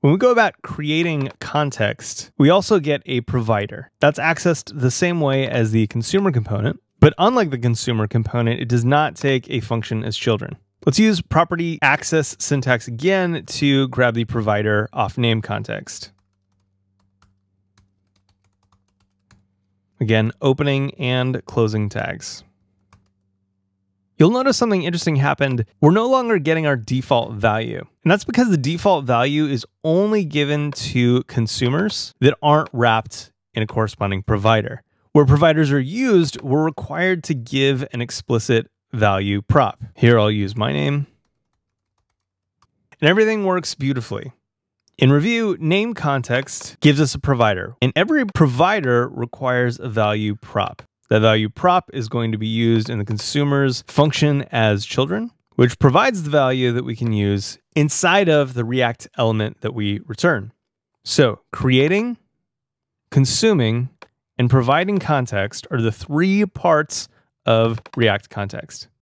When we go about creating context, we also get a provider. That's accessed the same way as the consumer component, but unlike the consumer component, it does not take a function as children. Let's use property access syntax again to grab the provider off name context. Again, opening and closing tags. You'll notice something interesting happened. We're no longer getting our default value. And that's because the default value is only given to consumers that aren't wrapped in a corresponding provider. Where providers are used, we're required to give an explicit value prop. Here I'll use my name. And everything works beautifully. In review, name context gives us a provider, and every provider requires a value prop. That value prop is going to be used in the consumer's function as children, which provides the value that we can use inside of the React element that we return. So, creating, consuming, and providing context are the three parts of React context.